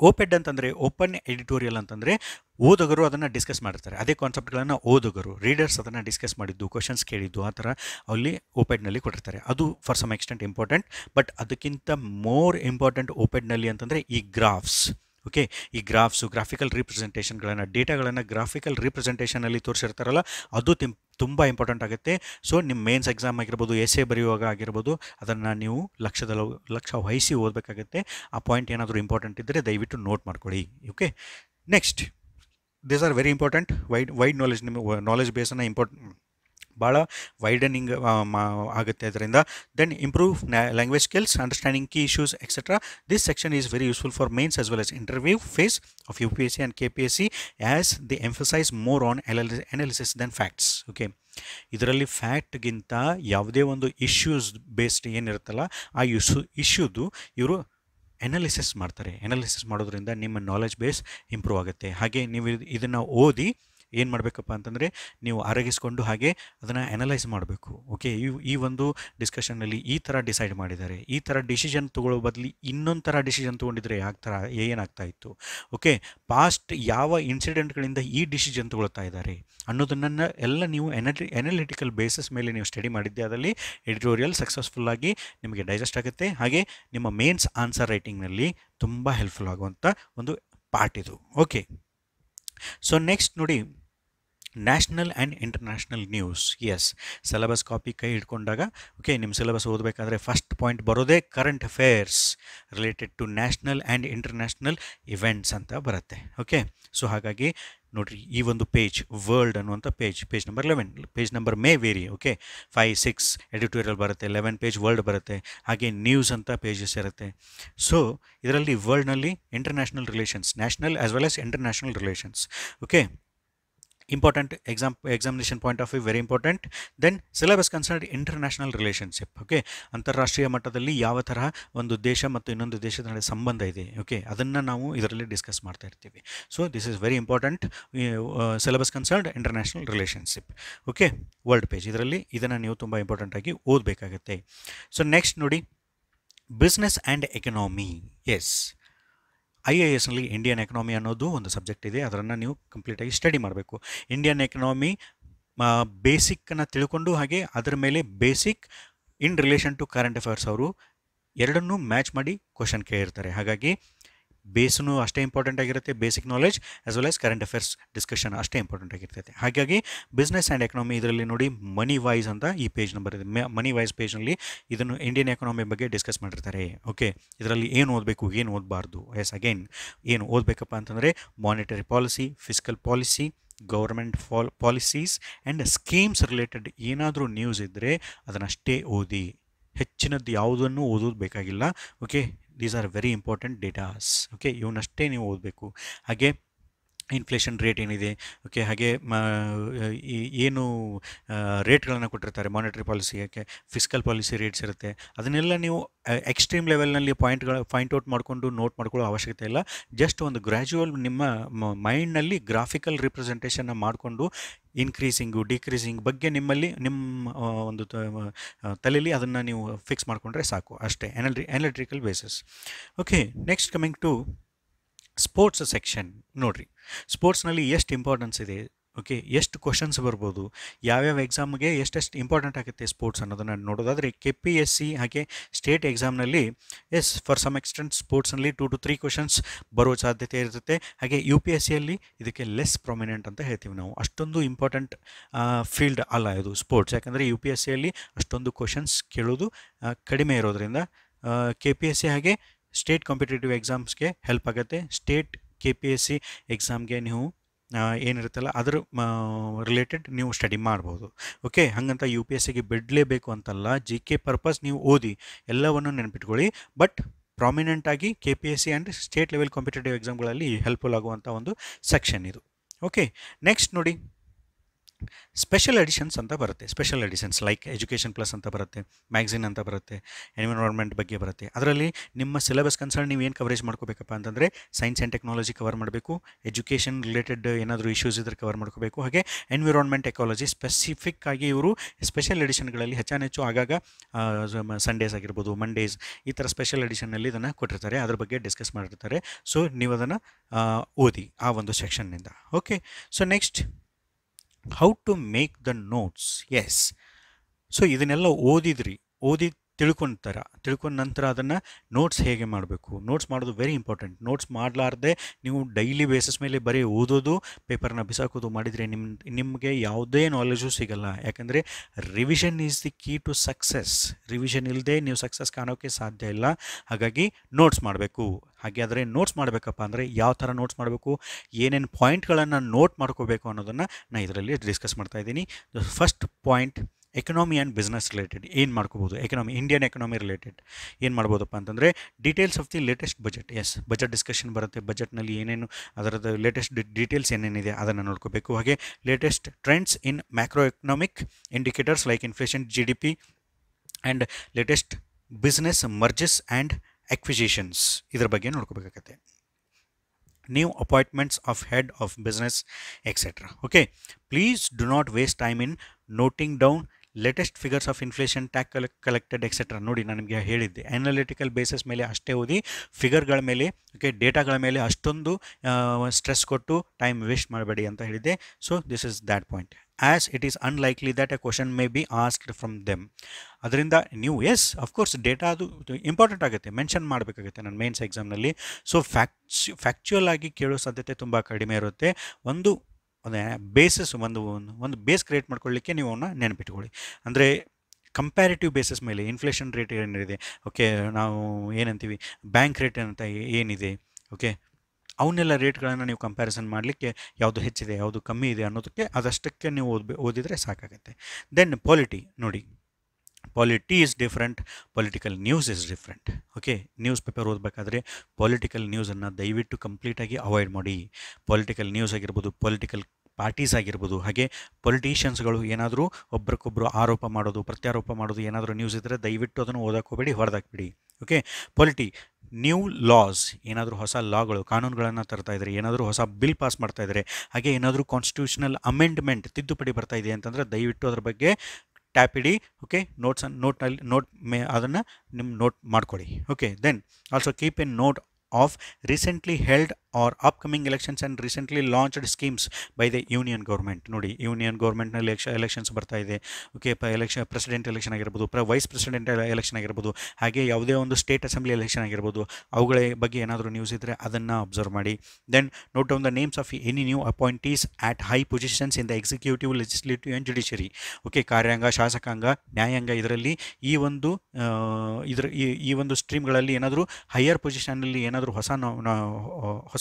ಓಪೆಡ್ ಅಂತಂದರೆ ಓಪನ್ ಎಡಿಟೋರಿಯಲ್ ಅಂತಂದರೆ ಓದುಗರು ಅದನ್ನು ಡಿಸ್ಕಸ್ ಮಾಡಿರ್ತಾರೆ. ಅದೇ ಕಾನ್ಸೆಪ್ಟ್ಗಳನ್ನು ಓದುಗರು ರೀಡರ್ಸ್ ಅದನ್ನು ಡಿಸ್ಕಸ್ ಮಾಡಿದ್ದು ಕ್ವಶನ್ಸ್ ಕೇಳಿದ್ದು, ಆ ಥರ ಅಲ್ಲಿ ಓಪೆಡ್ನಲ್ಲಿ ಕೊಟ್ಟಿರ್ತಾರೆ. ಅದು for some extent important but ಅದಕ್ಕಿಂತ ಮೋರ್ ಇಂಪಾರ್ಟೆಂಟ್ ಓಪೆಡ್ನಲ್ಲಿ ಅಂತಂದರೆ ಈ ಗ್ರಾಫ್ಸ್ ಓಕೆ, ಈ ಗ್ರಾಫ್ಸು, ಗ್ರಾಫಿಕಲ್ ರಿಪ್ರೆಸೆಂಟೇಷನ್ಗಳನ್ನು, ಡೇಟಾಗಳನ್ನು ಗ್ರಾಫಿಕಲ್ ರಿಪ್ರೆಸೆಂಟೇಷನಲ್ಲಿ ತೋರಿಸಿರ್ತಾರಲ್ಲ, ಅದು ತಿಂ, ತುಂಬ ಇಂಪಾರ್ಟೆಂಟ್ ಆಗುತ್ತೆ. ಸೊ ನಿಮ್ಮ ಮೇನ್ಸ್ ಎಕ್ಸಾಮ್ ಆಗಿರ್ಬೋದು ಎಸ್ ಬರೆಯುವಾಗ ಆಗಿರ್ಬೋದು, ಅದನ್ನು ನೀವು ಲಕ್ಷದ ಲಕ್ಷ ವಹಿಸಿ ಓದಬೇಕಾಗುತ್ತೆ. ಆ ಪಾಯಿಂಟ್ ಏನಾದರೂ ಇಂಪಾರ್ಟೆಂಟ್ ಇದ್ದರೆ ದಯವಿಟ್ಟು ನೋಟ್ ಮಾಡ್ಕೊಳ್ಳಿ, okay? Next, these are very important. Wide wide knowledge ನಿಮ್ಮ ನಾಲೆಜ್ ಬೇಸನ್ನು ಇಂಪಾರ್ಟೆಂಟ್ ಭಾಳ ವೈಡನಿಂಗ್ ಆಗುತ್ತೆ. ಅದರಿಂದ then improve language skills understanding key issues etcetera this section is very useful for mains as well as interview phase of U P S C and K P S C as the emphasize more on analysis then facts okay ಇದರಲ್ಲಿ ಫ್ಯಾಕ್ಟ್ಗಿಂತ ಯಾವುದೇ ಒಂದು issues based ಏನಿರುತ್ತಲ್ಲ, ಆ issue ಇಶ್ಯೂದು ಇವರು analysis ಮಾಡ್ತಾರೆ. Analysis ಮಾಡೋದ್ರಿಂದ ನಿಮ್ಮ knowledge base improve ಆಗುತ್ತೆ. ಹಾಗೆ ನೀವು ಇದನ್ನು ಓದಿ ಏನು ಮಾಡಬೇಕಪ್ಪ ಅಂತಂದರೆ ನೀವು ಅರಗಿಸ್ಕೊಂಡು ಹಾಗೆ ಅದನ್ನು ಅನಲೈಸ್ ಮಾಡಬೇಕು. ಓಕೆ ಈ ಈ ಒಂದು ಡಿಸ್ಕಷನ್ನಲ್ಲಿ ಈ ಥರ ಡಿಸೈಡ್ ಮಾಡಿದ್ದಾರೆ. ಈ ಥರ ಡಿಸಿಷನ್ ತೊಗೊಳ್ಳೋ ಬದಲು ಇನ್ನೊಂದು ಥರ ಡಿಸಿಷನ್ ತೊಗೊಂಡಿದ್ರೆ ಯಾವ ಥರ ಏನಾಗ್ತಾ ಇತ್ತು? ಓಕೆ ಪಾಸ್ಟ್ ಯಾವ ಇನ್ಸಿಡೆಂಟ್ಗಳಿಂದ ಈ ಡಿಸಿಷನ್ ತೊಗೊಳ್ತಾ ಇದ್ದಾರೆ? ಅನ್ನೋದನ್ನು ಎಲ್ಲ ನೀವು ಎನಲಿ ಎನಲಿಟಿಕಲ್ ಬೇಸಿಸ್ ಮೇಲೆ ನೀವು ಸ್ಟಡಿ ಮಾಡಿದ್ದೆ ಅದರಲ್ಲಿ ಎಡಿಟೋರಿಯಲ್ ಸಕ್ಸಸ್ಫುಲ್ಲಾಗಿ ನಿಮಗೆ ಡೈಜೆಸ್ಟ್ ಆಗುತ್ತೆ. ಹಾಗೆ ನಿಮ್ಮ ಮೇನ್ಸ್ ಆನ್ಸರ್ ರೈಟಿಂಗ್ನಲ್ಲಿ ತುಂಬ ಹೆಲ್ಪ್ಫುಲ್ ಆಗುವಂಥ ಒಂದು ಪಾರ್ಟ್ ಇದು. ಓಕೆ ಸೊ ನೆಕ್ಸ್ಟ್ ನೋಡಿ national and international news as syllabus copy ಕೈ ಹಿಡ್ಕೊಂಡಾಗ ಓಕೆ ನಿಮ್ಮ ಸಿಲೆಬಸ್ ಓದಬೇಕಾದ್ರೆ ಫಸ್ಟ್ ಪಾಯಿಂಟ್ ಬರೋದೇ current affairs related to national and international events ಅಂತ ಬರುತ್ತೆ. ಓಕೆ ಸೊ ಹಾಗಾಗಿ ನೋಡಿರಿ, ಈ ಒಂದು ಪೇಜ್ ವರ್ಲ್ಡ್ ಅನ್ನುವಂಥ page page number eleven page number may vary okay five six editorial ಬರುತ್ತೆ ಲೆವೆನ್ ಪೇಜ್ ವರ್ಲ್ಡ್ ಬರುತ್ತೆ, ಹಾಗೆ ನ್ಯೂಸ್ ಅಂತ ಪೇಜಸ್ ಇರುತ್ತೆ. ಸೊ ಇದರಲ್ಲಿ ವರ್ಲ್ಡ್ನಲ್ಲಿ international relations national as well as international relations okay important exam examination point of view very important then syllabus concern international relationship okay ಅಂತಾರಾಷ್ಟ್ರೀಯ ಮಟ್ಟದಲ್ಲಿ ಯಾವ ತರಹ ಒಂದು ದೇಶ ಮತ್ತು ಇನ್ನೊಂದು ದೇಶದ ನಡುವೆ ಸಂಬಂಧ ಇದೆ ಓಕೆ ಅದನ್ನು ನಾವು ಇದರಲ್ಲಿ ಡಿಸ್ಕಸ್ ಮಾಡ್ತಾ ಇರ್ತೀವಿ. So this is very important syllabus concerned international relationship okay world page ಇದರಲ್ಲಿ ಇದನ್ನು ನೀವು ತುಂಬ ಇಂಪಾರ್ಟೆಂಟಾಗಿ ಓದಬೇಕಾಗುತ್ತೆ. ಸೊ ನೆಕ್ಸ್ಟ್ ನೋಡಿ business and economy as I A ಎಸ್ನಲ್ಲಿ Indian economy ಅನ್ನೋದು ಒಂದು ಸಬ್ಜೆಕ್ಟ್ ಇದೆ. ಅದನ್ನು ನೀವು ಕಂಪ್ಲೀಟಾಗಿ ಸ್ಟಡಿ ಮಾಡಬೇಕು. ಇಂಡಿಯನ್ ಎಕನಾಮಿ ಬೇಸಿಕ್ಕನ್ನು ತಿಳ್ಕೊಂಡು ಹಾಗೆ ಅದರ ಮೇಲೆ basic in relation to current affairs ಅವರು ಎರಡನ್ನೂ ಮ್ಯಾಚ್ ಮಾಡಿ ಕ್ವಶನ್ ಕೇಳಿರ್ತಾರೆ. ಹಾಗಾಗಿ ಬೇಸನು ಅಷ್ಟೇ ಇಂಪಾರ್ಟೆಂಟ್ ಆಗಿರುತ್ತೆ basic knowledge as well as current affairs discussion ಅಷ್ಟೇ ಇಂಪಾರ್ಟೆಂಟ್ ಆಗಿರ್ತೈತೆ. ಹಾಗಾಗಿ ಬಿಸ್ನೆಸ್ ಆ್ಯಂಡ್ ಎಕನಾಮಿ ಇದರಲ್ಲಿ ನೋಡಿ ಮನಿ ವೈಸ್ ಅಂತ ಈ ಪೇಜ್ ನಂಬರ್ ಇದೆ. ಮನಿ ವೈಸ್ ಪೇಜ್ನಲ್ಲಿ ಇದನ್ನು ಇಂಡಿಯನ್ ಎಕನಾಮಿ ಬಗ್ಗೆ ಡಿಸ್ಕಸ್ ಮಾಡಿರ್ತಾರೆ. ಓಕೆ ಇದರಲ್ಲಿ ಏನು ಓದಬೇಕು, ಏನು ಓದಬಾರ್ದು? ಎಸ್ ಅಗೈನ್ ಏನು ಓದಬೇಕಪ್ಪ ಅಂತಂದರೆ monetary policy physical policy government fall policies and schemes related ಏನಾದರೂ ನ್ಯೂಸ್ ಇದ್ದರೆ ಅದನ್ನಷ್ಟೇ ಓದಿ. ಹೆಚ್ಚಿನದ್ದು ಯಾವುದನ್ನು ಓದೋದು ಬೇಕಾಗಿಲ್ಲ. Okay these are very important datas okay ಇವನ್ನಷ್ಟೇ ನೀವು ಓದಬೇಕು. ಹಾಗೆ ಇನ್ಫ್ಲೇಷನ್ ರೇಟ್ ಏನಿದೆ ಓಕೆ ಹಾಗೆ ಏನು ರೇಟ್ಗಳನ್ನು ಕೊಟ್ಟಿರ್ತಾರೆ ಮಾನಿಟರಿ ಪಾಲಿಸಿ ಯಾಕೆ ಫಿಸ್ಕಲ್ ಪಾಲಿಸಿ ರೇಟ್ಸ್ ಇರುತ್ತೆ. ಅದನ್ನೆಲ್ಲ ನೀವು ಎಕ್ಸ್ಟ್ರೀಮ್ ಲೆವೆಲ್ನಲ್ಲಿ ಪಾಯಿಂಟ್ಗಳ ಪಾಯಿಂಟ್ ಔಟ್ ಮಾಡಿಕೊಂಡು ನೋಟ್ ಮಾಡ್ಕೊಳ್ಳೋ ಅವಶ್ಯಕತೆ ಇಲ್ಲ. ಜಸ್ಟ್ ಒಂದು ಗ್ರ್ಯಾಜುವಲ್ ನಿಮ್ಮ ಮೈಂಡ್ನಲ್ಲಿ ಗ್ರಾಫಿಕಲ್ ರಿಪ್ರೆಸೆಂಟೇಷನ್ನ ಮಾಡಿಕೊಂಡು ಇನ್ಕ್ರೀಸಿಂಗು ಡಿಕ್ರೀಸಿಂಗ್ ಬಗ್ಗೆ ನಿಮ್ಮಲ್ಲಿ, ನಿಮ್ಮ ಒಂದು ತಲೆಯಲ್ಲಿ ಅದನ್ನು ನೀವು ಫಿಕ್ಸ್ ಮಾಡಿಕೊಂಡ್ರೆ ಸಾಕು. ಅಷ್ಟೇ anal analytical basis okay next coming to sports section ನೋಡಿರಿ. ಸ್ಪೋರ್ಟ್ಸ್ನಲ್ಲಿ ಎಷ್ಟು ಇಂಪಾರ್ಟೆನ್ಸ್ ಇದೆ? ಓಕೆ ಎಷ್ಟು ಕ್ವಶನ್ಸ್ ಬರ್ಬೋದು? ಯಾವ್ಯಾವ ಎಕ್ಸಾಮ್ಗೆ ಎಷ್ಟೆಷ್ಟು ಇಂಪಾರ್ಟೆಂಟ್ ಆಗುತ್ತೆ ಸ್ಪೋರ್ಟ್ಸ್ ಅನ್ನೋದನ್ನು ನೋಡೋದಾದರೆ ಕೆ ಪಿ ಎಸ್ ಸಿ ಹಾಗೆ ಸ್ಟೇಟ್ ಎಕ್ಸಾಮ್ನಲ್ಲಿ ಎಸ್ ಫಾರ್ ಸಮ್ ಎಕ್ಸ್ಟೆಂಟ್ ಸ್ಪೋರ್ಟ್ಸ್ನಲ್ಲಿ ಟು ಟು ತ್ರೀ ಕ್ವಶನ್ಸ್ ಬರೋ ಸಾಧ್ಯತೆ ಇರುತ್ತೆ. ಹಾಗೆ ಯು ಪಿ ಎಸ್ ಸಿಯಲ್ಲಿ ಇದಕ್ಕೆ ಲೆಸ್ ಪ್ರೊಮಿನೆಂಟ್ ಅಂತ ಹೇಳ್ತೀವಿ ನಾವು. ಅಷ್ಟೊಂದು ಇಂಪಾರ್ಟೆಂಟ್ ಫೀಲ್ಡ್ ಅಲ್ಲ ಇದು ಸ್ಪೋರ್ಟ್ಸ್ ಯಾಕಂದರೆ ಯು ಪಿ ಎಸ್ ಸಿಯಲ್ಲಿ ಅಷ್ಟೊಂದು ಕ್ವಶನ್ಸ್ ಕೇಳೋದು ಕಡಿಮೆ ಇರೋದ್ರಿಂದ ಕೆ ಪಿ ಎಸ್ ಸಿ ಹಾಗೆ ಸ್ಟೇಟ್ ಕಾಂಪಿಟೇಟಿವ್ ಎಕ್ಸಾಮ್ಸ್ಗೆ ಹೆಲ್ಪ್ ಆಗುತ್ತೆ. State K P S C ಎಕ್ಸಾಮ್ಗೆ ನೀವು ಏನಿರುತ್ತಲ್ಲ, ಅದ್ರ ರಿಲೇಟೆಡ್ ನೀವು ಸ್ಟಡಿ ಮಾಡ್ಬೋದು. ಓಕೆ ಹಾಗಂತ ಯು ಪಿ ಎಸ್ ಸಿಗೆ ಬಿಡಲೇಬೇಕು ಅಂತಲ್ಲ ಜಿ ಕೆ ಪರ್ಪಸ್ ನೀವು ಓದಿ ಎಲ್ಲವನ್ನು ನೆನಪಿಟ್ಕೊಳ್ಳಿ. ಬಟ್ ಪ್ರಾಮಿನೆಂಟ್ ಆಗಿ K P S C and state level competitive ಎಕ್ಸಾಮ್ಗಳಲ್ಲಿ helpful ಆಗುವಂಥ ಒಂದು ಸೆಕ್ಷನ್ ಇದು. ಓಕೆ ನೆಕ್ಸ್ಟ್ ನೋಡಿ. ಸ್ಪೆಷಲ್ ಎಡಿಷನ್ಸ್ ಅಂತ ಬರುತ್ತೆ. Special editions like education plus ಅಂತ ಬರುತ್ತೆ ಮ್ಯಾಗ್ಝಿನ್ ಅಂತ ಬರುತ್ತೆ ಎನ್ವಿರಾನ್ಮೆಂಟ್ ಬಗ್ಗೆ ಬರುತ್ತೆ. ಅದರಲ್ಲಿ ನಿಮ್ಮ ಸಿಲೆಬಸ್ ಕನ್ಸರ್ನ್ ನೀವು ಏನು ಕವರೇಜ್ ಮಾಡ್ಕೋಬೇಕಪ್ಪ ಅಂತಂದರೆ ಸೈನ್ಸ್ ಆ್ಯಂಡ್ ಟೆಕ್ನಾಲಜಿ ಕವರ್ ಮಾಡಬೇಕು ಎಜುಕೇಷನ್ ರಿಲೇಟೆಡ್ ಏನಾದರೂ ಇಶ್ಯೂಸ್ ಇದ್ರೆ ಕವರ್ ಮಾಡ್ಕೋಬೇಕು. ಹಾಗೆ ಎನ್ವಿರಾನ್ಮೆಂಟ್ ಎಕಾಲಜಿ ಸ್ಪೆಸಿಫಿಕ್ ಆಗಿ ಇವರು ಸ್ಪೆಷಲ್ ಎಡಿಷನ್ಗಳಲ್ಲಿ ಹೆಚ್ಚಾನೆಚ್ಚು ಆಗಾಗ ಸಂಡೇಸ್ ಆಗಿರ್ಬೋದು ಮಂಡೇಸ್ ಈ ಥರ ಸ್ಪೆಷಲ್ ಎಡಿಷನ್ನಲ್ಲಿ ಇದನ್ನು ಕೊಟ್ಟಿರ್ತಾರೆ. ಅದ್ರ ಬಗ್ಗೆ ಡಿಸ್ಕಸ್ ಮಾಡಿರ್ತಾರೆ. ಸೊ ನೀವು ಅದನ್ನು ಓದಿ ಆ ಒಂದು ಸೆಕ್ಷನ್ನಿಂದ okay so next how to make the notes as so ಇದನ್ನೆಲ್ಲ ಓದಿದ್ರಿ ಓದಿ ತಿಳ್ಕೊಂತಾರ ತಿಳ್ಕೊಂಡ ನಂತರ ಅದನ್ನು ನೋಟ್ಸ್ ಹೇಗೆ ಮಾಡಬೇಕು? ನೋಟ್ಸ್ ಮಾಡೋದು ವೆರಿ ಇಂಪಾರ್ಟೆಂಟ್ ನೋಟ್ಸ್ ಮಾಡಲಾರ್ದೆ ನೀವು ಡೈಲಿ ಬೇಸಿಸ್ ಮೇಲೆ ಬರೀ ಓದೋದು ಪೇಪರ್ನ ಬಿಸಾಕೋದು ಮಾಡಿದರೆ ನಿಮ್ಮ ನಿಮಗೆ ಯಾವುದೇ ನಾಲೆಜು ಸಿಗಲ್ಲ. ಯಾಕಂದರೆ revision is the key to success revision ಇಲ್ಲದೆ ನೀವು ಸಕ್ಸಸ್ ಕಾಣೋಕ್ಕೆ ಸಾಧ್ಯ ಇಲ್ಲ. ಹಾಗಾಗಿ ನೋಟ್ಸ್ ಮಾಡಬೇಕು. ಹಾಗೆ ಆದರೆ ನೋಟ್ಸ್ ಮಾಡಬೇಕಪ್ಪ ಅಂದರೆ ಯಾವ ಥರ ನೋಟ್ಸ್ ಮಾಡಬೇಕು? ಏನೇನು ಪಾಯಿಂಟ್ಗಳನ್ನು ನೋಟ್ ಮಾಡ್ಕೋಬೇಕು ಅನ್ನೋದನ್ನು ನಾನು ಇದರಲ್ಲಿ ಡಿಸ್ಕಸ್ ಮಾಡ್ತಾ ಇದ್ದೀನಿ. First point economy and business related ಏನು ಮಾಡ್ಕೋಬೋದು? ಎಕನಾಮಿ ಇಂಡಿಯನ್ ಎಕನಾಮಿ ರಿಲೇಟೆಡ್ ಏನು ಮಾಡ್ಬೋದಪ್ಪ ಅಂತಂದರೆ details of the latest budget as budget discussion ಬರುತ್ತೆ. ಬಜೆಟ್ನಲ್ಲಿ ಏನೇನು ಅದರದ್ದು ಲೇಟೆಸ್ಟ್ ಡೀಟೇಲ್ಸ್ ಏನೇನಿದೆ ಅದನ್ನು ನೋಡ್ಕೋಬೇಕು. ಹಾಗೆ latest trends in macro economic indicators like inflation G D P and latest business mergers and acquisitions ಇದ್ರ ಬಗ್ಗೆ ನೋಡ್ಕೋಬೇಕಾಗತ್ತೆ. New appointments of head of business etcetera okay please do not waste time in noting down latest figures of inflation tax collected etcetera ನೋಡಿ ನಾನು ನಿಮಗೆ ಹೇಳಿದ್ದೆ. Analytical basis ಮೇಲೆ ಅಷ್ಟೇ ಓದಿ ಫಿಗರ್ಗಳ ಮೇಲೆ ಓಕೆ ಡೇಟಾಗಳ ಮೇಲೆ ಅಷ್ಟೊಂದು ಸ್ಟ್ರೆಸ್ ಕೊಟ್ಟು ಟೈಮ್ ವೇಸ್ಟ್ ಮಾಡಬೇಡಿ ಅಂತ ಹೇಳಿದ್ದೆ. So this is that point as it is unlikely that a question may be asked from them ಅದರಿಂದ ನೀವು ಎಸ್ ಅಫ್ಕೋರ್ಸ್ ಡೇಟಾ ಅದು ಇಂಪಾರ್ಟೆಂಟ್ ಆಗುತ್ತೆ. ಮೆನ್ಷನ್ ಮಾಡಬೇಕಾಗುತ್ತೆ ನನ್ನ ಮೇನ್ಸ್ ಎಕ್ಸಾಮ್ನಲ್ಲಿ ಸೊ ಫ್ಯಾಕ್ಚು ಫ್ಯಾಕ್ಚುಯಲ್ ಆಗಿ ಕೇಳೋ ಸಾಧ್ಯತೆ ತುಂಬ ಕಡಿಮೆ ಇರುತ್ತೆ. ಒಂದು ಒಂದು ಬೇಸಿಸ್ ಒಂದು ಒಂದು ಬೇಸ್ ಕ್ರಿಯೇಟ್ ಮಾಡ್ಕೊಳ್ಳಿಕ್ಕೆ ನೀವು ಅವನ್ನ ನೆನಪಿಟ್ಕೊಳ್ಳಿ. ಅಂದರೆ ಕಂಪ್ಯಾರಿಟಿವ್ ಬೇಸಿಸ್ ಮೇಲೆ ಇನ್ಫ್ಲೇಷನ್ ರೇಟ್ ಏನಿದೆ ಓಕೆ ನಾವು ಏನಂತೀವಿ ಬ್ಯಾಂಕ್ ರೇಟ್ ಅಂತ ಏನಿದೆ ಓಕೆ ಅವನ್ನೆಲ್ಲ ರೇಟ್ಗಳನ್ನು ನೀವು ಕಂಪ್ಯಾರಿಸನ್ ಮಾಡಲಿಕ್ಕೆ ಯಾವುದು ಹೆಚ್ಚಿದೆ, ಯಾವುದು ಕಮ್ಮಿ ಇದೆ ಅನ್ನೋದಕ್ಕೆ ಅದಷ್ಟಕ್ಕೆ ನೀವು ಓದ್ಬೇ, ಓದಿದರೆ ಸಾಕಾಗುತ್ತೆ. ದೆನ್ ಪಾಲಿಟಿ ನೋಡಿ. Polity is different political news is different okay news paper ಓದಬೇಕಾದ್ರೆ ಪೊಲಿಟಿಕಲ್ ನ್ಯೂಸನ್ನು ದಯವಿಟ್ಟು ಕಂಪ್ಲೀಟಾಗಿ ಅವಾಯ್ಡ್ ಮಾಡಿ. ಪೊಲಿಟಿಕಲ್ ನ್ಯೂಸ್ ಆಗಿರ್ಬೋದು ಪೊಲಿಟಿಕಲ್ ಪಾರ್ಟೀಸ್ ಆಗಿರ್ಬೋದು, ಹಾಗೆ ಪೊಲಿಟಿಷಿಯನ್ಸ್ಗಳು ಏನಾದರೂ ಒಬ್ರಿಗೊಬ್ಬರು ಆರೋಪ ಮಾಡೋದು, ಪ್ರತ್ಯಾರೋಪ ಮಾಡೋದು ಏನಾದರೂ ನ್ಯೂಸ್ ಇದ್ದರೆ ದಯವಿಟ್ಟು ಅದನ್ನು ಓದಕ್ಕೆ ಹೋಗಬೇಡಿ, ಹೊರದಾಕ್ಬಿಡಿ. ಓಕೆ ಪೊಲಿಟಿ ನ್ಯೂ ಲಾಸ್ ಏನಾದರೂ ಹೊಸ ಲಾಗಳು ಕಾನೂನುಗಳನ್ನು ತರ್ತಾ ಇದ್ದಾರೆ ಏನಾದರೂ ಹೊಸ ಬಿಲ್ ಪಾಸ್ ಮಾಡ್ತಾ ಇದ್ದಾರೆ ಹಾಗೆ ಏನಾದರೂ ಕಾನ್ಸ್ಟಿಟ್ಯೂಷನಲ್ ಅಮೆಂಡ್ಮೆಂಟ್ ತಿದ್ದುಪಡಿ ಬರ್ತಾ ಇದೆ ಅಂತಂದರೆ ದಯವಿಟ್ಟು ಅದರ ಬಗ್ಗೆ ಟ್ಯಾಪ್ ಇಡಿ ಓಕೆ ನೋಟ್ಸ್ ನೋಟ್ನಲ್ಲಿ ನೋಟ್ ಮೇ ಅದನ್ನು ನಿಮ್ಮ ನೋಟ್ ಮಾಡ್ಕೊಳ್ಳಿ okay then also keep an note of recently held or upcoming elections and recently launched schemes by the union government ನೋಡಿ ಯೂನಿಯನ್ ಗೌರ್ಮೆಂಟ್ನಲ್ಲಿ ಎಲೆಕ್ಷ ಎಲೆಕ್ಷನ್ಸ್ ಬರ್ತಾ ಇದೆ. ಓಕೆ ಪ ಎಲೆಕ್ಷನ್ ಪ್ರೆಸಿಡೆಂಟ್ ಎಲೆಕ್ಷನ್ ಆಗಿರ್ಬೋದು ಪ್ರ ವೈಸ್ ಪ್ರೆಸಿಡೆಂಟ್ ಎಲೆಕ್ಷನ್ ಆಗಿರ್ಬೋದು, ಹಾಗೆ ಯಾವುದೇ ಒಂದು ಸ್ಟೇಟ್ ಅಸೆಂಬ್ಲಿ ಎಲೆಕ್ಷನ್ ಆಗಿರ್ಬೋದು, ಅವುಗಳ ಬಗ್ಗೆ ಏನಾದರೂ ನ್ಯೂಸ್ ಇದ್ದರೆ ಅದನ್ನು ಅಬ್ಸರ್ವ್ ಮಾಡಿ. Then note down the names of any new appointees at high positions in the executive legislative and judiciary okay ಕಾರ್ಯಾಂಗ, ಶಾಸಕಾಂಗ, ನ್ಯಾಯಾಂಗ ಇದರಲ್ಲಿ ಈ ಒಂದು ಇದರ, ಈ ಈ ಒಂದು ಸ್ಟ್ರೀಮ್ಗಳಲ್ಲಿ ಏನಾದರೂ ಹೈಯರ್ ಪೊಸಿಷನಲ್ಲಿ ಏನಾದರೂ ಹೊಸ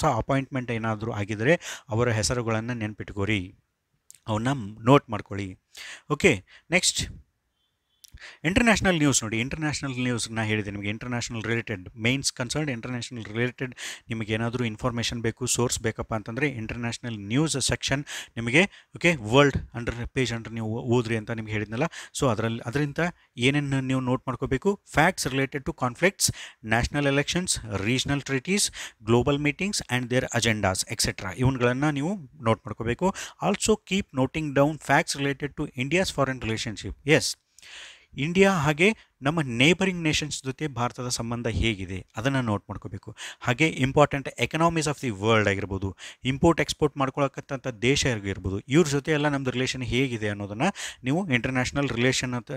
ಅಪಾಯಿಂಟ್ಮೆಂಟ್ ಏನಾದರೂ ಆಗಿದ್ದರೆ ಅವರ ಹೆಸರುಗಳನ್ನು ನೆನಪಿಟ್ಕೋರಿ. ಅವನ್ನ ನೋಟ್ ಮಾಡ್ಕೊಳ್ಳಿ ಓಕೆ ನೆಕ್ಸ್ಟ್ ಇಂಟರ್ನ್ಯಾಷನಲ್ ನ್ಯೂಸ್ ನೋಡಿ ಇಂಟರ್ನ್ಯಾಷನಲ್ ನ್ಯೂಸ್ ನಾನು ಹೇಳಿದೆ ನಿಮಗೆ. International related mains concern international related ನಿಮಗೆ ಏನಾದರೂ ಇನ್ಫಾರ್ಮೇಷನ್ ಬೇಕು ಸೋರ್ಸ್ ಬೇಕಪ್ಪ ಅಂತಂದರೆ ಇಂಟರ್ನ್ಯಾಷನಲ್ ನ್ಯೂಸ್ ಸೆಕ್ಷನ್ ನಿಮಗೆ okay world under page under ನೀವು ಓದ್ರಿ ಅಂತ ನಿಮ್ಗೆ ಹೇಳಿದ್ನಲ್ಲ. ಸೊ ಅದರಲ್ಲಿ, ಅದರಿಂದ ಏನೇನು ನೀವು ನೋಟ್ ಮಾಡ್ಕೋಬೇಕು? Facts related to conflicts national elections regional treaties global meetings and their agendas etcetera ಇವನ್ಗಳನ್ನು ನೀವು ನೋಟ್ ಮಾಡ್ಕೋಬೇಕು. Also keep noting down facts related to India's foreign relationship as India ಹಾಗೆ ನಮ್ಮ ನೇಬರಿಂಗ್ ನೇಷನ್ಸ್ ಜೊತೆ ಭಾರತದ ಸಂಬಂಧ ಹೇಗಿದೆ ಅದನ್ನು ನೋಟ್ ಮಾಡ್ಕೋಬೇಕು. ಹಾಗೆ important economies of the world ಆಗಿರ್ಬೋದು ಇಂಪೋರ್ಟ್ ಎಕ್ಸ್ಪೋರ್ಟ್ ಮಾಡ್ಕೊಳಕ್ಕಂಥ ದೇಶ ಆಗಿರ್ಬೋದು, ಇವ್ರ ಜೊತೆ ಎಲ್ಲ ನಮ್ಮದು ರಿಲೇಷನ್ ಹೇಗಿದೆ ಅನ್ನೋದನ್ನು ನೀವು ಇಂಟರ್ನ್ಯಾಷನಲ್ ರಿಲೇಷನ್ ಅಂತ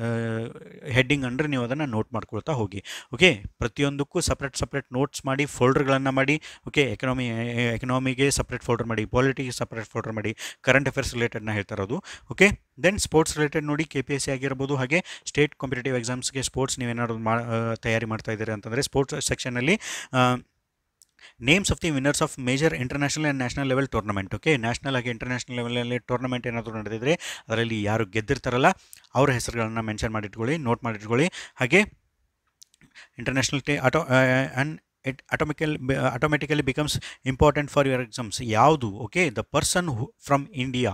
ಹೆಡ್ಡಿಂಗ್ ಅಂದರೆ ನೀವು ಅದನ್ನು ನೋಟ್ ಮಾಡ್ಕೊಳ್ತಾ ಹೋಗಿ. ಓಕೆ ಪ್ರತಿಯೊಂದಕ್ಕೂ ಸಪ್ರೇಟ್ ಸಪ್ರೇಟ್ ನೋಟ್ಸ್ ಮಾಡಿ ಫೋಲ್ಡರ್ಗಳನ್ನು ಮಾಡಿ ಓಕೆ ಎಕನಾಮಿ ಎಕನಾಮಿಗೆ ಸಪ್ರೇಟ್ ಫೋಲ್ಡರ್ ಮಾಡಿ ಪಾಲಿಟಿಗೆ ಸಪ್ರೇಟ್ ಫೋಲ್ಡರ್ ಮಾಡಿ ಕರೆಂಟ್ ಅಫೇರ್ಸ್ ರಿಲೇಟೆಡ್ನ ಹೇಳ್ತಾ ಇರೋದು. ಓಕೆ ದೆನ್ ಸ್ಪೋರ್ಟ್ಸ್ ರಿಲೇಟೆಡ್ ನೋಡಿ ಕೆ ಪಿ ಎಸ್ ಸಿ ಆಗಿರ್ಬೋದು, ಹಾಗೆ ಸ್ಟೇಟ್ ಕಾಂಪಿಟೇಟಿವ್ ಎಕ್ಸಾಮ್ಸ್ಗೆ ಸ್ಪೋರ್ಟ್ಸ್ ನೀವೇನಾದ್ರು ಮಾ ತಯಾರಿ ಮಾಡ್ತಾ ಇದ್ದೀರಿ ಅಂತಂದರೆ ಸ್ಪೋರ್ಟ್ಸ್ ಸೆಕ್ಷನಲ್ಲಿ names of the winners of major international and national level tournament okay national ಆಗಿ ಇಂಟರ್ನ್ಯಾಷನಲ್ ಲೆವೆಲಲ್ಲಿ ಟೂರ್ನಮೆಂಟ್ ಏನಾದರೂ ನಡೆದಿದ್ರೆ ಅದರಲ್ಲಿ ಯಾರು ಗೆದ್ದಿರ್ತಾರಲ್ಲ, ಅವರ ಹೆಸರುಗಳನ್ನು ಮೆನ್ಷನ್ ಮಾಡಿಟ್ಕೊಳ್ಳಿ ನೋಟ್ ಮಾಡಿಟ್ಕೊಳ್ಳಿ. ಹಾಗೆ ಇಂಟರ್ನ್ಯಾಷನಲ್ ಟೇ auto and it ಆಟೋಮಿಕಲ್ automatically becomes important for your exams ಯಾವುದು? Okay the person from India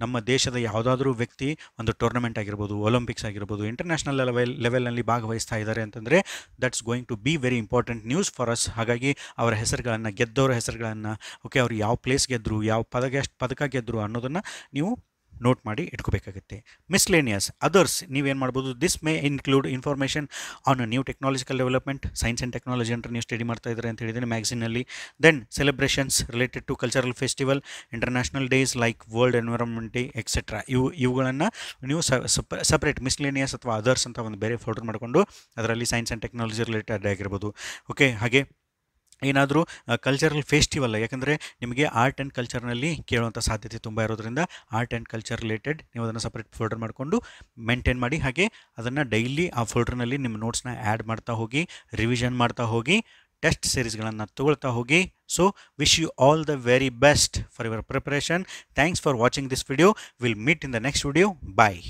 ನಮ್ಮ ದೇಶದ ಯಾವುದಾದ್ರೂ ವ್ಯಕ್ತಿ ಒಂದು ಟೂರ್ನಮೆಂಟ್ ಆಗಿರ್ಬೋದು ಒಲಿಂಪಿಕ್ಸ್ ಆಗಿರ್ಬೋದು ಇಂಟರ್ನ್ಯಾಷನಲ್ ಲೆವೆಲ್ ಲೆವೆಲ್ನಲ್ಲಿ ಭಾಗವಹಿಸ್ತಾ ಇದ್ದಾರೆ ಅಂತಂದರೆ that's going to be very important news for us ಹಾಗಾಗಿ ಅವರ ಹೆಸರುಗಳನ್ನು ಗೆದ್ದವರ ಹೆಸರುಗಳನ್ನು ಓಕೆ ಅವರು ಯಾವ ಪ್ಲೇಸ್ ಗೆದ್ದರು ಯಾವ ಪದಕ ಪದಕ ಗೆದ್ದರು ಅನ್ನೋದನ್ನು ನೀವು ನೋಟ್ ಮಾಡಿ ಇಟ್ಕೋಬೇಕಾಗುತ್ತೆ. ಮಿಸ್ಲೇನಿಯಸ್ ಅದರ್ಸ್ ನೀವೇನು ಮಾಡ್ಬೋದು this may include information on new technological development science and technology ಅಂತ ನೀವು ಸ್ಟಡಿ ಮಾಡ್ತಾ ಇದ್ದಾರೆ ಅಂತ ಹೇಳಿದ್ದೀನಿ ಮ್ಯಾಗ್ಝಿನಲ್ಲಿ then celebrations related to cultural festival international days like world environment day etcetera ಇವು, ಇವುಗಳನ್ನು ನೀವು ಸಪ್ರೇಟ್ ಮಿಸ್ಲೇನಿಯಸ್ ಅಥವಾ ಅದರ್ಸ್ ಅಂತ ಒಂದು ಬೇರೆ ಫೋಲ್ಡರ್ ಮಾಡಿಕೊಂಡು, ಅದರಲ್ಲಿ ಸೈನ್ಸ್ ಆ್ಯಂಡ್ ಟೆಕ್ನಾಲಜಿ ರಿಲೇಟೆಡ್ ಆಗಿರ್ಬೋದು. ಓಕೆ ಹಾಗೆ ಏನಾದರೂ ಕಲ್ಚರಲ್ ಫೆಸ್ಟಿವಲ್ ಯಾಕಂದರೆ ನಿಮಗೆ ಆರ್ಟ್ ಆ್ಯಂಡ್ ಕಲ್ಚರ್ನಲ್ಲಿ ಕೇಳುವಂಥ ಸಾಧ್ಯತೆ ತುಂಬ ಇರೋದ್ರಿಂದ ಆರ್ಟ್ ಆ್ಯಂಡ್ ಕಲ್ಚರ್ ರಿಲೇಟೆಡ್ ನೀವು ಅದನ್ನು ಸಪ್ರೇಟ್ ಫೋಲ್ಡರ್ ಮಾಡಿಕೊಂಡು ಮೇಂಟೈನ್ ಮಾಡಿ, ಹಾಗೆ ಅದನ್ನು ಡೈಲಿ ಆ ಫೋಲ್ಡರ್ನಲ್ಲಿ ನಿಮ್ಮ ನೋಟ್ಸ್ನ ಆ್ಯಡ್ ಮಾಡ್ತಾ ಹೋಗಿ ರಿವಿಷನ್ ಮಾಡ್ತಾ ಹೋಗಿ ಟೆಸ್ಟ್ ಸೀರೀಸ್ಗಳನ್ನು ತಗೊಳ್ತಾ ಹೋಗಿ. So wish you all the very best for your preparation thanks for watching this video will meet in the next video bye